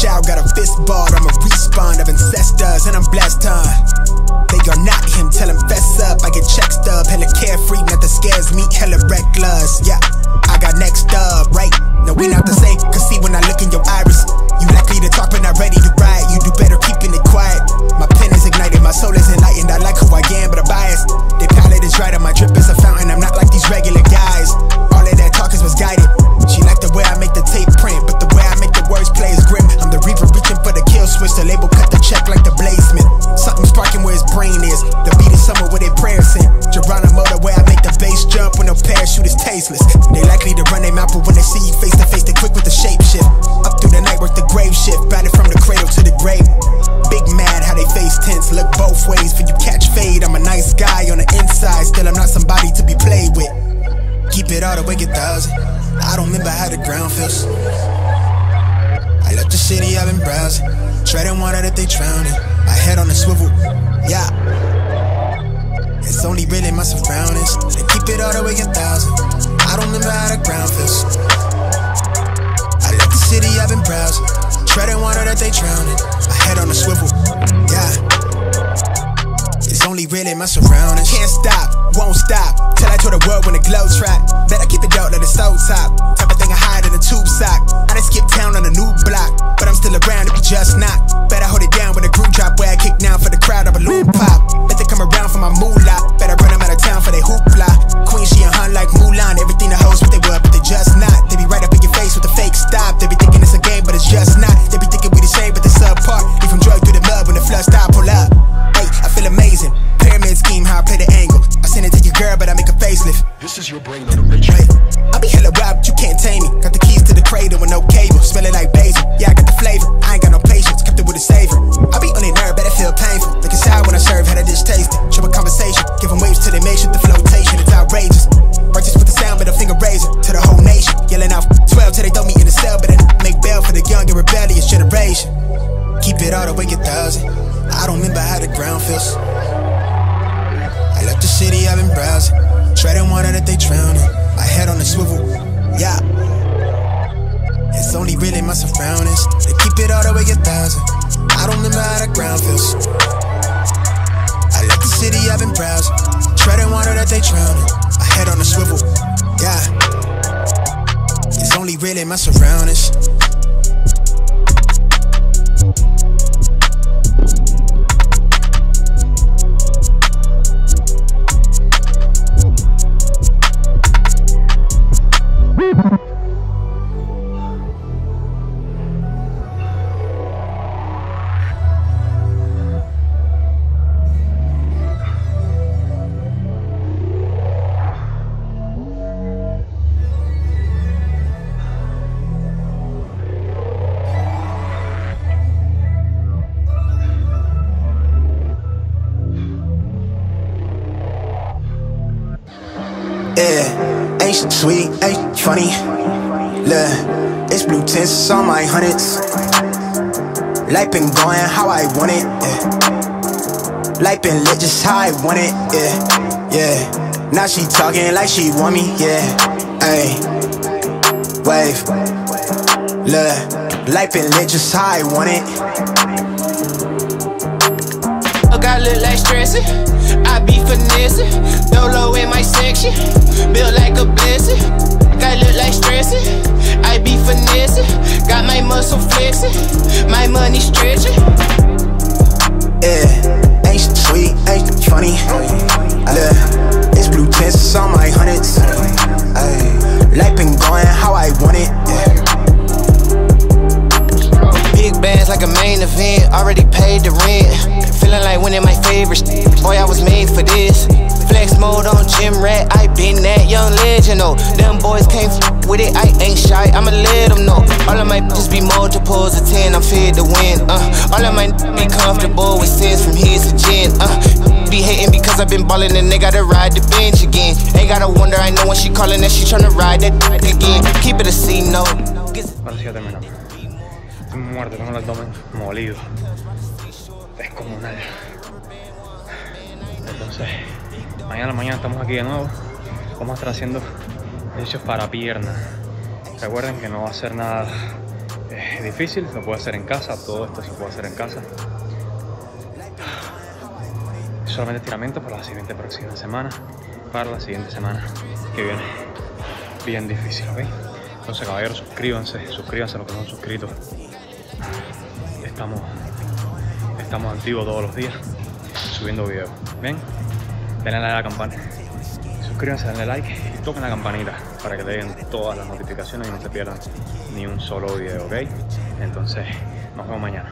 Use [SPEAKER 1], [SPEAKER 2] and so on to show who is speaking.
[SPEAKER 1] child, got a fist balled. I'm a respawn of ancestors, and I'm blessed, huh? They are not him, tell him fess up. I get check stub, hella carefree, nothing scares me, hella reckless. Yeah, I got next thousand. I don't remember how the ground feels. I left the city, I've been browsing. Treading water that they drowning. My head on a swivel, yeah. It's only really my surroundings. They keep it all the way a thousand. I don't remember how the ground feels. I left the city, I've been browsing. Treading water that they drowning. My head on a swivel, Really my surroundings. Can't stop, won't stop. Till I tour the world when the glow trap. Better keep it dope, let it so top. Type of thing I hide in a tube sock. I done skip I be
[SPEAKER 2] on
[SPEAKER 1] their nerve, it feel painful. Looking sour when I serve, had a dish tasted. Triple conversation. Them waves till they shit. The flotation, it's outrageous. Righteous with the sound, but a finger razor to the whole nation. Yelling out 12 till they throw me in the cell, but I make bail for the young and rebellious generation. Keep it all the way a thousand. I don't remember how the ground feels. I left the city, I've been browsing. Treading water that they drowning. My head on a swivel, yeah. It's only really my surroundings. They keep it all the way a thousand. I don't remember how the ground feels. I left the city, I've been browsing. Treading water that they drowning. My head on a swivel, yeah. It's only really my surroundings. Yeah, ain't sweet, ain't funny. Look, it's blue tints on my hundreds. Life been going how I want it. Yeah. Life been lit just how I want it. Yeah, yeah. Now she talking like she want me. Yeah, ayy. Wave. Look, life been lit just how I want it.
[SPEAKER 3] I look like stressing. I be finessing. Dolo in my section. Built like a blessing. I look like stressing. I be finessing. Got my muscle flexing. My money stretching.
[SPEAKER 1] Yeah, ain't sweet, ain't funny. Look, it's blue tints on my hundreds. Ayy, life been going how I want it. Yeah.
[SPEAKER 3] Big bands like a main event. Already paid the rent. Winning my favorite. Boy, I was made for this. Flex mode on gym rat. I been that young legend. Oh, them boys can't f- with it. I ain't shy. I'ma let them know. All of my just be multiples of 10. I'm fed to win. Uh, all of my be comfortable with sins from his to gin. Uh, be hating because I've been ballin' and they gotta ride the bench again. Ain't gotta wonder. I know when she calling that she tryna ride that again. Keep it a C note.
[SPEAKER 4] Ahora sí ya terminamos. Estoy muerto, tengo el abdomen molido. Descomunal. Entonces, mañana, mañana estamos aquí de nuevo. Vamos a estar haciendo ejercicios para piernas. Recuerden que no va a ser nada Es difícil, se puede hacer en casa, todo esto se puede hacer en casa. Solamente estiramiento para la siguiente próxima semana, para la siguiente semana que viene. Bien difícil, ¿ok? Entonces, caballeros, suscríbanse, suscríbanse a los que no han suscrito. Estamos, estamos activos todos los días subiendo videos. ¿Ven? Denle a la campana. Suscríbanse, denle like y toquen la campanita para que te den todas las notificaciones y no se pierdan ni un solo video, ¿ok? Entonces, nos vemos mañana.